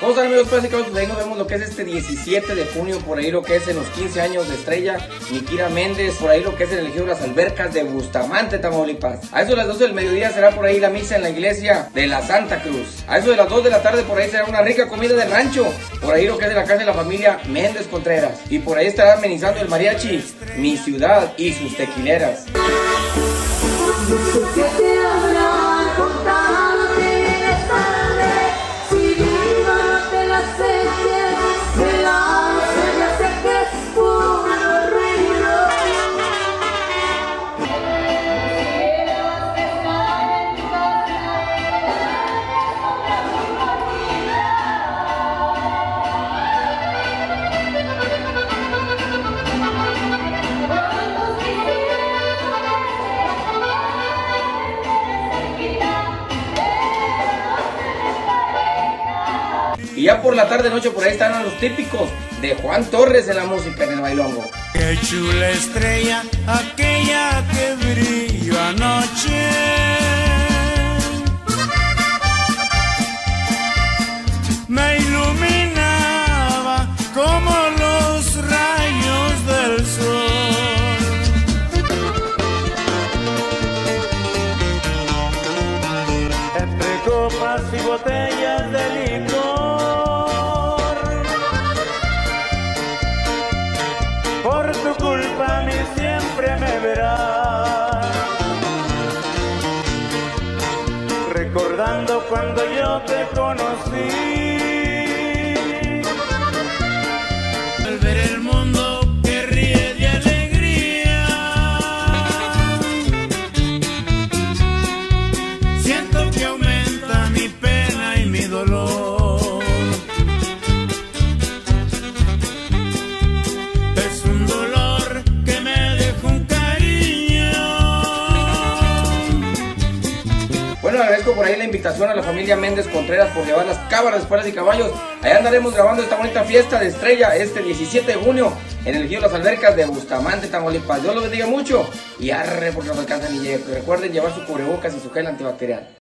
¿Cómo están amigos? Pues por ahí nos vemos lo que es este 17 de junio, por ahí lo que es en los 15 años de Estrella, Nikira Méndez, por ahí lo que es el elegido las albercas de Bustamante, Tamaulipas. A eso de las 12 del mediodía será por ahí la misa en la iglesia de la Santa Cruz. A eso de las 2 de la tarde por ahí será una rica comida de rancho, por ahí lo que es de la casa de la familia Méndez Contreras. Y por ahí estará amenizando el mariachi, mi ciudad y sus tequileras. Y ya por la tarde noche por ahí están los típicos de Juan Torres en la música en el bailongo. Qué chula estrella, aquella que brilló anoche. Me iluminaba como los rayos del sol. Entre copas y botellas de licor. Recordando cuando yo te conocí. Por ahí la invitación a la familia Méndez Contreras por llevar las cámaras, espuelas y caballos. Allá andaremos grabando esta bonita fiesta de estrella este 17 de junio en el Río Las Albercas de Bustamante, Tamaulipas. Dios los bendiga mucho y arre porque nos alcanzan y recuerden llevar su cubrebocas y su gel antibacterial.